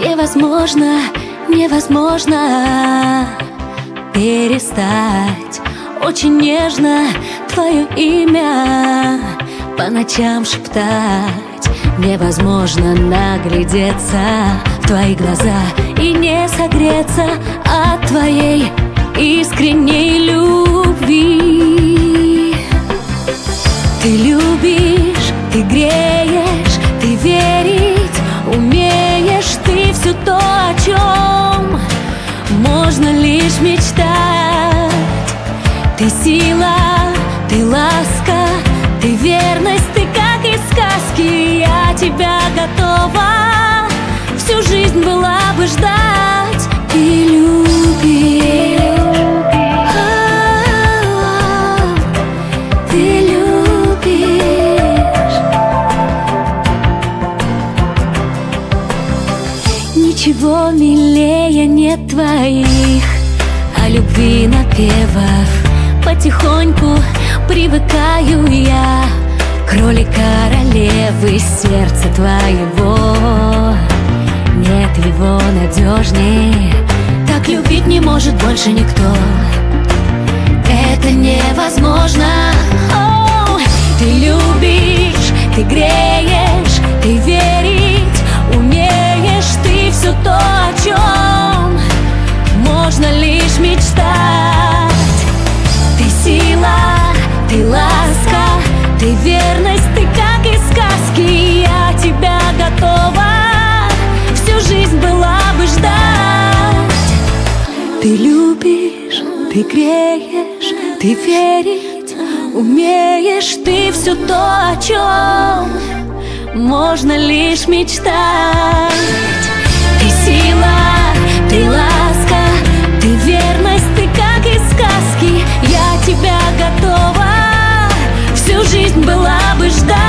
невозможно, невозможно перестать. Очень нежно твое имя по ночам шептать. Невозможно наглядеться в твои глаза И не согреться от твоей искренней лишь мечтать Ты сила, ты ласка, ты верность, ты как из сказки. Я тебя готова. Всю жизнь была бы ждать. А, Ты любишь. Ничего милее нет твоих любви напевов Потихоньку привыкаю я К роли королевы. Сердца твоего Нет его надежнее. Так любить не может больше никто Ты любишь, ты греешь, ты верить умеешь Ты все то, о чем можно лишь мечтать. Ты сила, ты ласка, ты верность, ты как из сказки. Я тебя готова, всю жизнь была бы ждать.